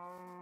Um...